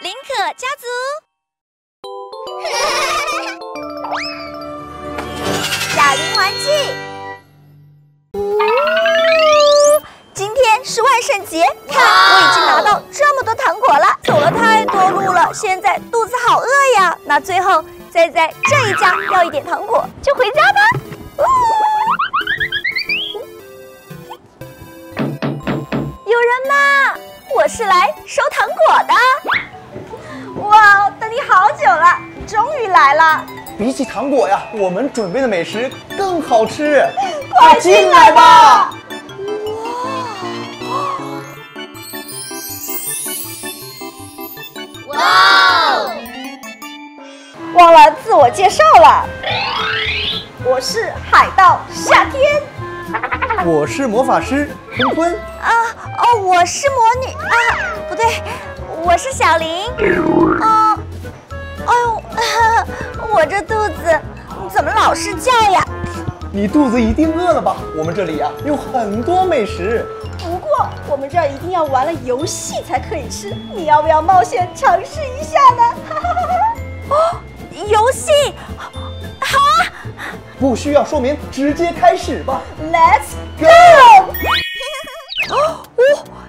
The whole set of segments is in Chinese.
林可家族。小林玩具。今天是万圣节，看我已经拿到这么多糖果了，走了太多路了，现在肚子好饿呀。那最后再在这一家要一点糖果，就回家吧。有人吗？我是来收糖果的。哇，等你好久了，终于来了。比起糖果呀，我们准备的美食更好吃。快进来吧！哇！忘了自我介绍了，我是海盗夏天。我是魔法师坤坤。啊哦，我是魔女啊，不对，我是小林。哦，哎呦，我这肚子怎么老是叫呀？你肚子一定饿了吧？我们这里呀有很多美食。不过我们这儿一定要玩了游戏才可以吃，你要不要冒险尝试一下呢？哦，游戏，好啊！不需要说明，直接开始吧。Let's go！哦，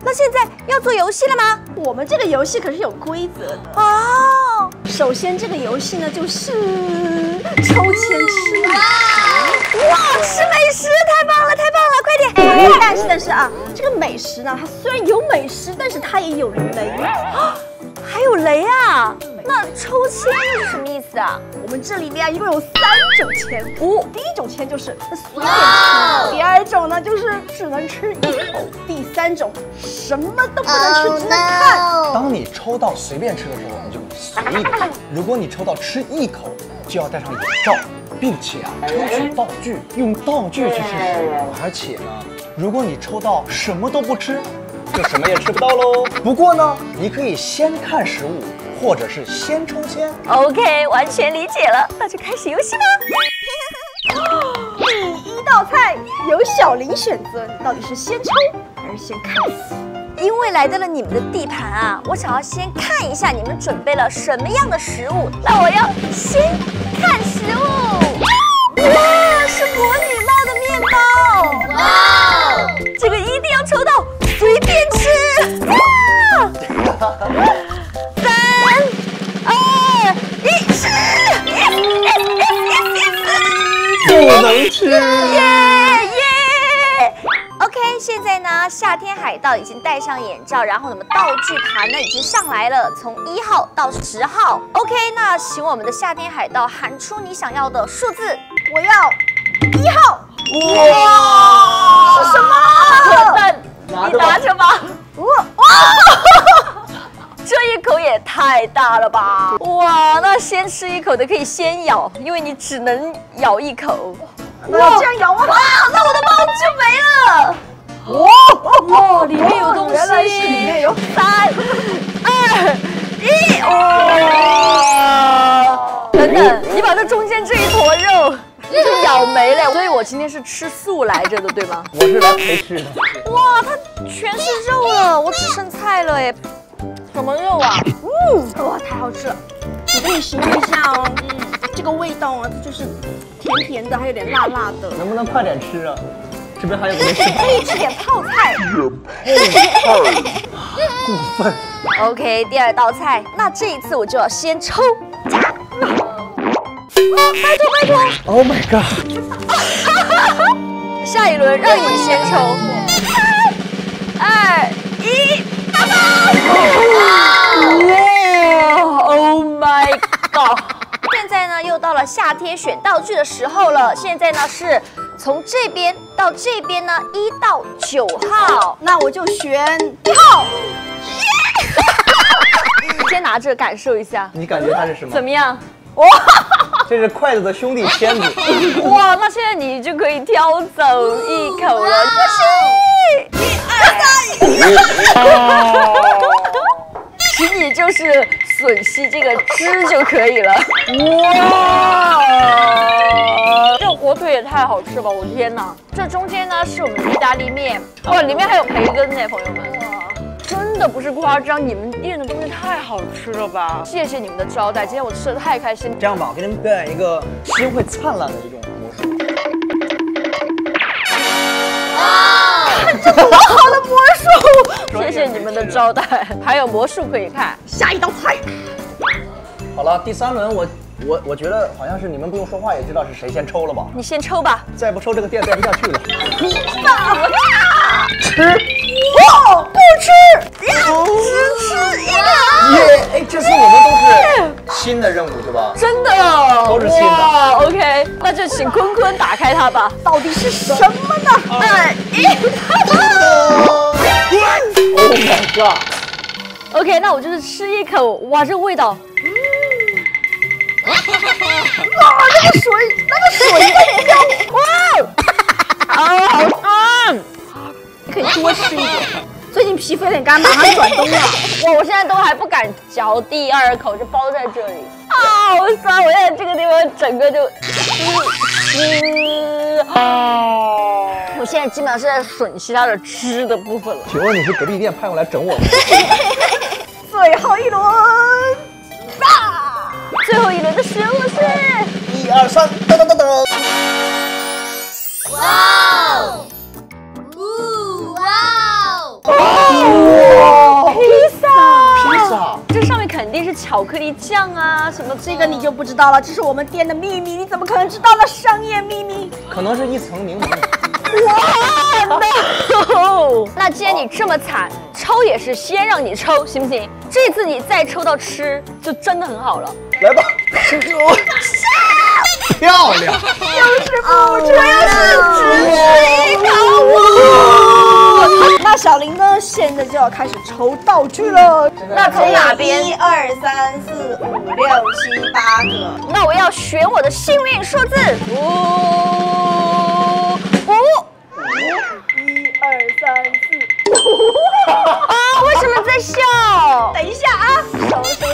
那现在要做游戏了吗？我们这个游戏可是有规则的。哦，首先这个游戏呢就是抽签吃美食。哇，吃美食太棒了，太棒了，快点！但是但是啊，这个美食呢，它虽然有美食，但是它也有雷。还有雷啊！那抽签又是什么意思啊？我们这里面啊一共有三种签。哦，第一种签就是随便吃，第二种呢就是只能吃一口，第三种什么都不能吃，只能看。当你抽到随便吃的时候，你就随意的吃；如果你抽到吃一口，就要戴上眼罩，并且啊抽取道具，用道具去吃食物。而且呢，如果你抽到什么都不吃，就什么也吃不到喽。不过呢，你可以先看食物，或者是先抽签。OK，完全理解了，那就开始游戏吧。第一道菜由小林选择，你到底是先抽还是先看？因为来到了你们的地盘啊，我想要先看一下你们准备了什么样的食物。那我要先看食物。夏天海盗已经戴上眼罩，然后我们道具盘呢已经上来了，从一号到十号。OK，那请我们的夏天海盗喊出你想要的数字。我要一号。哇，是什么？你拿着吧。哇哇！这一口也太大了吧！哇，那先吃一口的可以先咬，因为你只能咬一口。那要这样咬吗？哇，那我的帽就没了。哇哇，里面有东西，原来是里面有三二一，哇！等等，你把这中间这一坨肉就咬没了，所以我今天是吃素来着的，对吗？我是来陪吃的。哇，它全是肉了，我只剩菜了哎。什么肉啊？嗯，哇，太好吃了！你可以形容一下哦，这个味道啊，它就是甜甜的，还有点辣辣的。能不能快点吃啊？这边还有个没吃饱。可以吃点泡菜。过分。OK，第二道菜，那这一次我就要先抽。拜托拜托，Oh my god！下一轮让你先抽。三二一，哇！Oh my god！现在呢，又到了夏天选道具的时候了。现在呢是从这边到这边呢，一到九号。那我就选一号。先拿着感受一下，你感觉它是什么怎？么样？哇 这是筷子的兄弟签子。哇，那现在你就可以挑走一口了。不行，一二三，其实你就是吮吸这个汁就可以了。哇，也太好吃吧！我的天哪，这中间呢是我们的意大利面，哇，里面还有培根呢，朋友们。哇，真的不是夸张，你们店的东西太好好吃了吧！谢谢你们的招待，今天我吃的太开心。这样吧，我给你们表演一个心会灿烂的一种魔术。哇这多好的魔术！谢谢你们的招待，还有魔术可以看。下一道菜，好了，第三轮我我我觉得好像是你们不用说话也知道是谁先抽了吧？你先抽吧。再不抽这个店待不下去了。吃，哇，不吃，呀，只吃一个。耶！哎，这次我们都是新的任务对吧？真的，都是新的 OK，那就请坤坤打开它吧。到底是什么呢？哎，一，Oh my god！OK，那我就是吃一口，哇，这个味道，哇，那个水，那个水味标，哇，啊，好酸！你可以多吃一点。最近皮肤有点干，马上转冬了。哇，我现在都还不敢嚼第二口，就包在这里，啊，好酸！我现在这个地方整个就，嗯，啊，我现在基本上是在吮吸它的汁的部分了。请问你是隔壁店派过来整我吗？最后一轮，啊！最后一轮的食物是。一二三，噔噔噔噔。哇哦，呜哇哦，哇披萨，披萨，这上面肯定是巧克力酱啊，什么这个你就不知道了，这是我们店的秘密，你怎么可能知道呢？商业秘密。可能是一层柠檬。哇 no！那既然你这么惨，抽也是先让你抽，行不行？这次你再抽到吃，就真的很好了。来吧，漂亮！又是不吃，又是只吃一口。那小林呢？现在就要开始抽道具了。那从哪边一二三四五六七八个。那我要选我的幸运数字，五笑？等一下啊！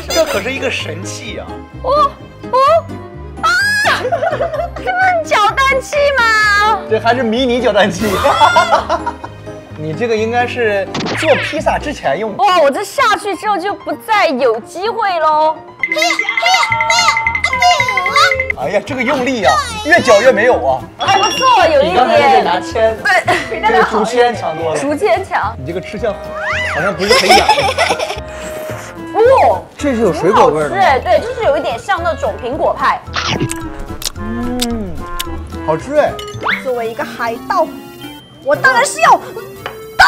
这可是一个神器啊！哦哦啊！这不是搅蛋器吗？这还是迷你搅蛋器。你这个应该是做披萨之前用的。哇！我这下去之后就不再有机会喽。哎呀，这个用力啊，越搅越没有啊！还不错，有一比刚才那个点牙签，对，这个竹签强多了。竹签强。你这个吃相好像不是很痒。哦！这是有水果味的对，就是有一点像那种苹果派。嗯，好吃哎。作为一个海盗，我当然是要盗。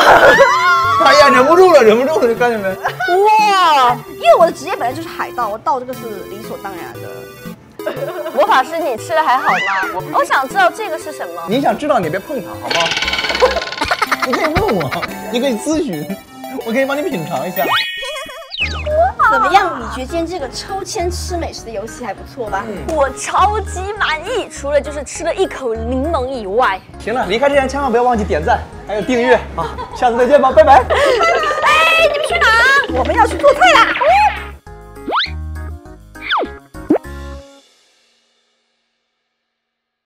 哎呀，忍不住了，忍不住了，看见没？哇！因为我的职业本来就是海盗，我盗这个是理所当然的。魔法师，你吃的还好吗？我想知道这个是什么。你想知道你别碰它，好吗？你可以问我，你可以咨询，我可以帮你品尝一下。怎么样？你觉得今天这个抽签吃美食的游戏还不错吧？我超级满意，除了就是吃了一口柠檬以外。行了，离开之前千万不要忘记点赞，还有订阅啊！下次再见吧，拜拜。哎，你们去哪？我们要去做菜啦！